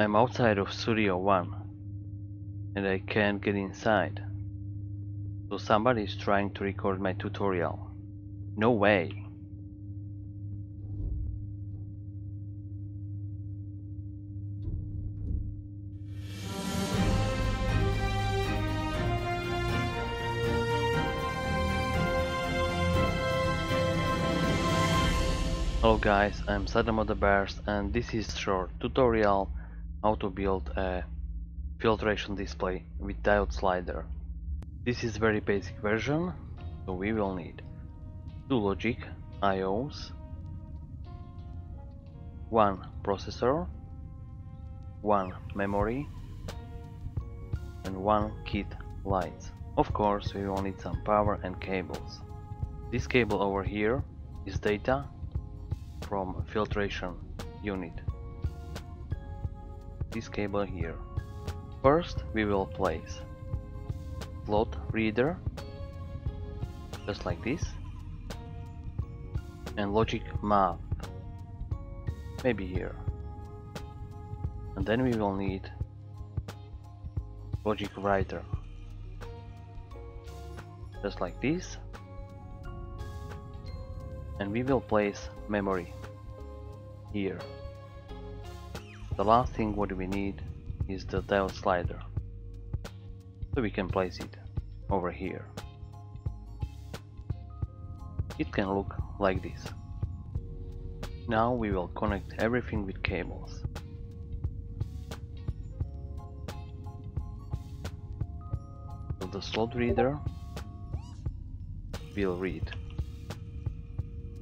I'm outside of Studio One and I can't get inside. So somebody is trying to record my tutorial. No way. Hello guys, I'm Saddamo De Beers and this is short tutorial how to build a filtration display with diode slider. This is very basic version, so we will need two logic IOs, one processor, one memory and one kit lights. Of course we will need some power and cables. This cable over here is data from filtration unit. This cable here. First we will place slot reader just like this and logic math maybe here and then we will need logic writer just like this and we will place memory here. The last thing what we need is the diode slider so we can place it over here. It can look like this. Now we will connect everything with cables. So the slot reader will read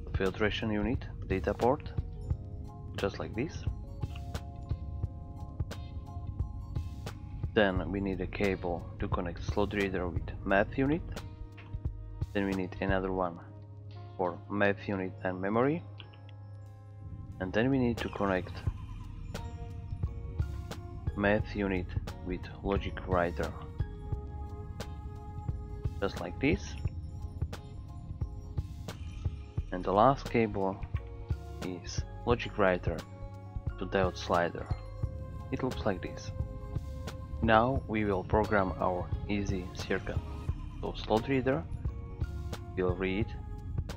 the filtration unit data port just like this then we need a cable to connect slot reader with math unit. Then we need another one for math unit and memory. And then we need to connect math unit with logic writer just like this. And the last cable is logic writer to diode slider. It looks like this now we will program our easy circuit so slot reader will read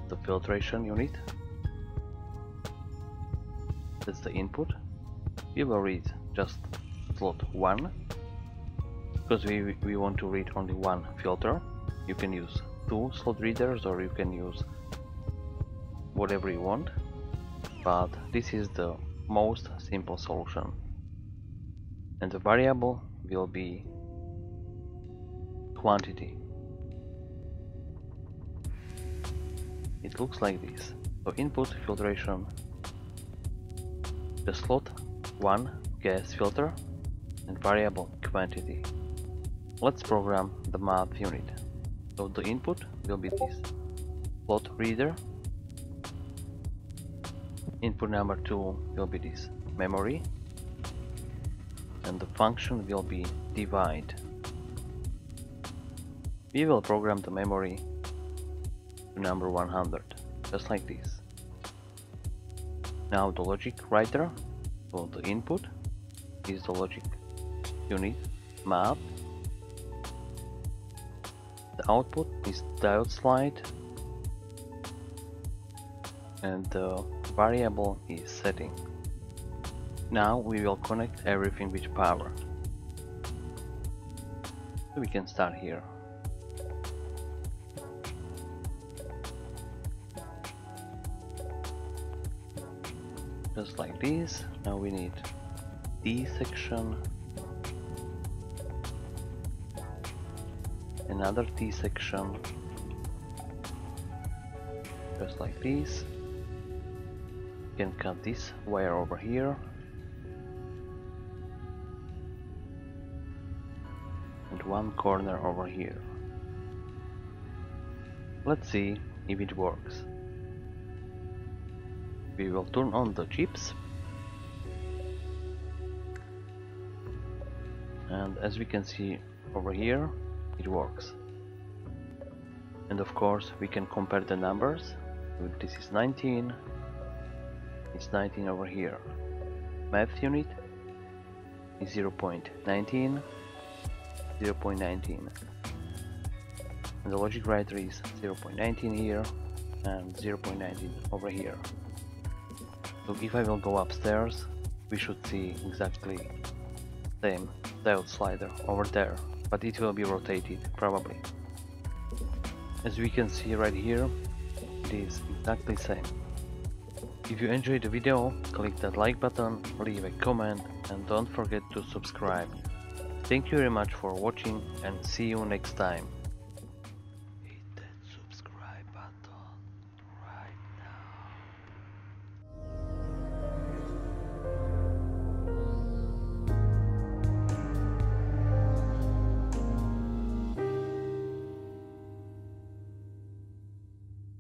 the filtration unit. That's the input. We will read just slot 1 because we, we want to read only one filter. You can use two slot readers or you can use whatever you want but this is the most simple solution. And the variable will be quantity. It looks like this. So input filtration. The slot 1 gas filter and variable quantity. Let's program the math unit. So the input will be this. Slot reader. Input number 2 will be this. Memory and the function will be divide. We will program the memory to number 100 just like this. Now the logic writer for the input is the logic unit math. The output is diode slide and the variable is setting. Now we will connect everything with power. We can start here. Just like this. Now we need T section. Another T section. Just like this You can cut this wire over here one corner over here. Let's see if it works. We will turn on the chips. And as we can see over here it works. And of course we can compare the numbers. This is 19 it's 19 over here. Math unit is 0.19 0.19 and the logic writer is 0.19 here and 0.19 over here. So if I will go upstairs we should see exactly same diode slider over there but it will be rotated probably. As we can see right here it is exactly same. If you enjoyed the video click that like button leave a comment and don't forget to subscribe thank you very much for watching and see you next time